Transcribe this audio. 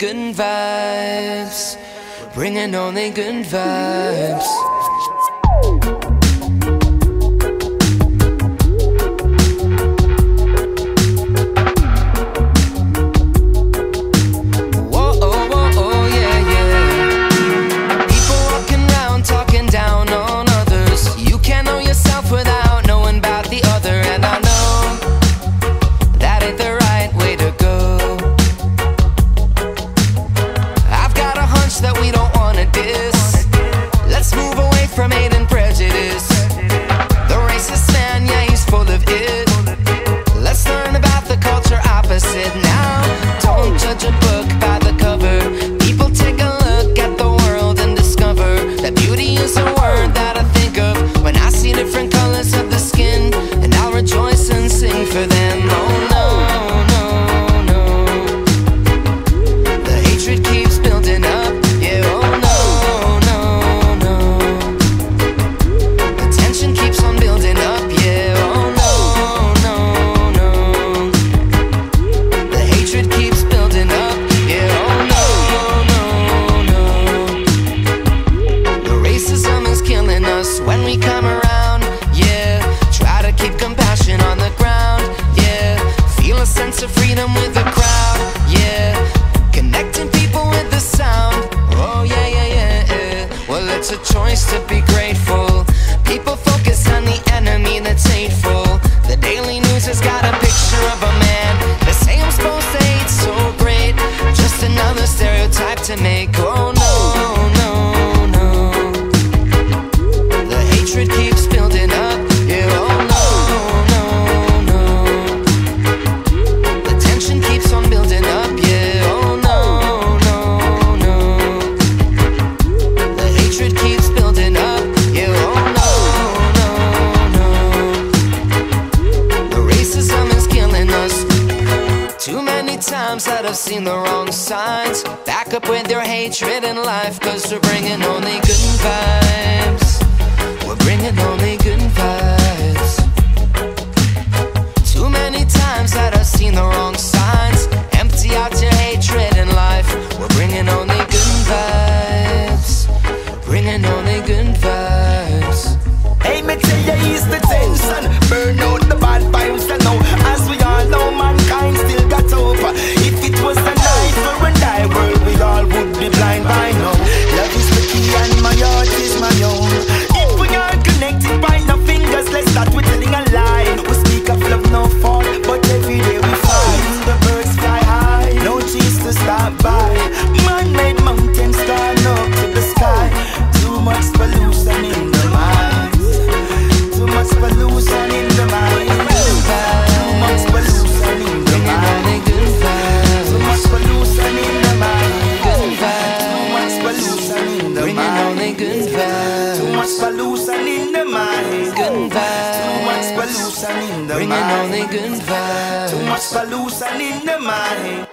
Good vibes, bringing only good vibes. it's a choice to be grateful. People focus on the enemy that's hateful. The daily news has got a picture of a man. They say I'm supposed to hate so great. Just another stereotype to make. Oh, times that I've seen the wrong signs. Back up with your hatred and life Cause we're bringing only good vibes. good vibes. Too much pollution in the Bringing mind. Bringing only good vibes. Too much pollution in the mind.